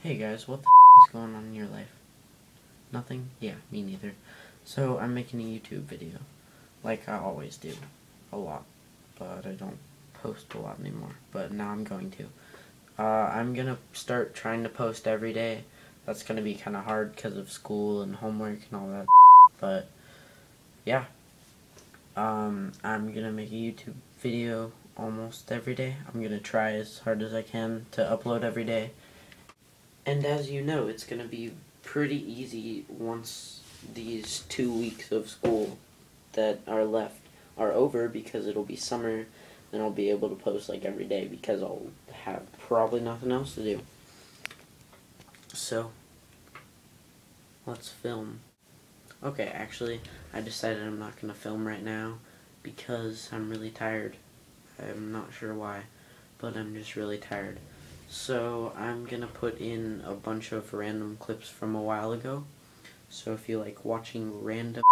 Hey guys, what the is going on in your life? Nothing? Yeah, me neither. So, I'm making a YouTube video. Like I always do. A lot. But I don't post a lot anymore. But now I'm going to. Uh, I'm gonna start trying to post every day. That's gonna be kind of hard because of school and homework and all that. But, yeah. Um, I'm gonna make a YouTube video almost every day. I'm gonna try as hard as I can to upload every day. And as you know, it's gonna be pretty easy once these two weeks of school that are left are over because it'll be summer and I'll be able to post like every day because I'll have probably nothing else to do. So, let's film. Okay, actually, I decided I'm not going to film right now because I'm really tired. I'm not sure why, but I'm just really tired. So, I'm going to put in a bunch of random clips from a while ago. So, if you like watching random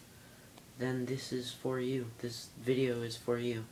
then this is for you. This video is for you.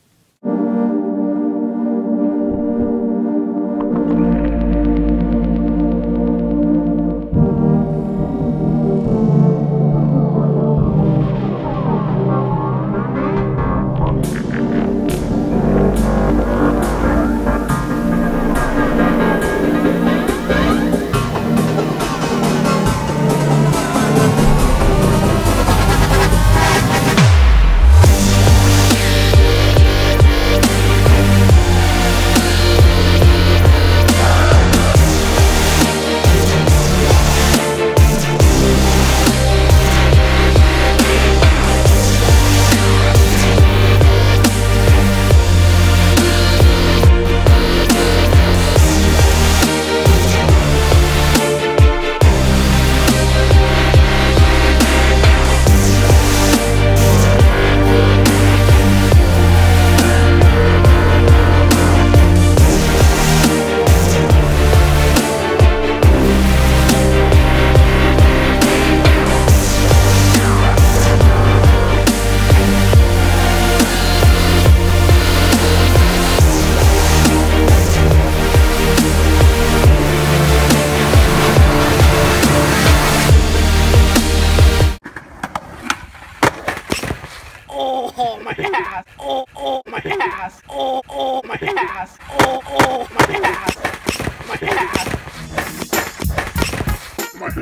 Oh my ass, oh oh my ass, oh oh my ass, oh oh my ass, my ass,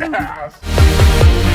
my ass.